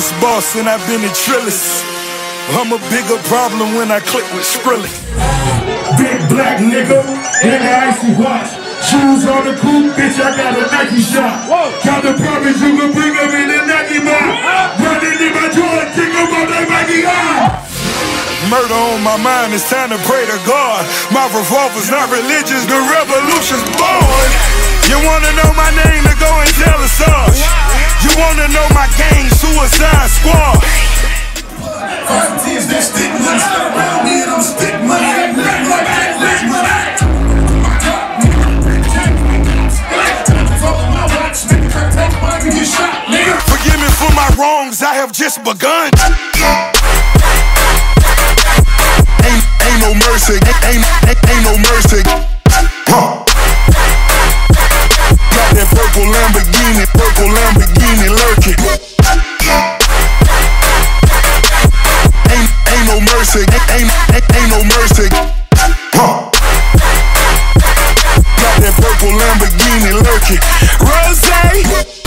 biggest boss and I've been a trillist. I'm a bigger problem when I click with Skrillex. Big black nigga in the icy watch. Shoes on the coupe, bitch, I got a Nike shot. Got the promise you can bring them in the Nike mouth. Running in my Jordan, kick them up like Mikey High. Murder on my mind, it's time to pray to God. My revolver's not religious, the revolution's born. You wanna know my name, wrongs, I have just begun. Ain't, ain't no mercy, ain't, ain't, ain't no mercy. Huh. Got that purple Lamborghini, purple Lamborghini lurking. Ain't, ain't no mercy, ain't, ain't, ain't no mercy. Huh. Got that purple Lamborghini lurking. Rose!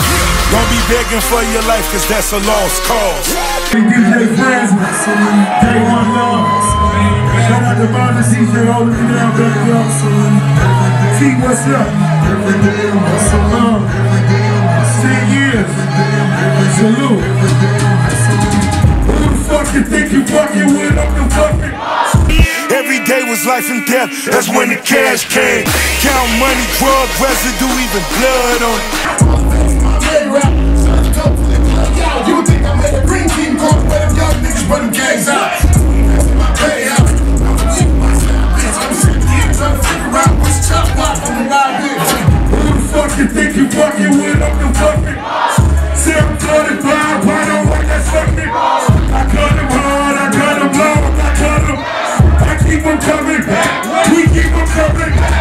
Begging for your life, cause that's a lost cause. DJ friends, day one love. Shout out to Bonda CJ holding down, baby girl. T, what's up? Uh, Ten years. Salute. Who the fuck you think you fucking with? I'm the fucking. Every day was life and death, that's when the cash came. Count money, drug residue, even blood on it. Fucking with? I'm the fucking. 735, why don't want that. I cut him hard, I cut him low, I cut him. I keep him coming back, we keep him coming back.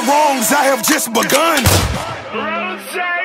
my wrongs I have just begun.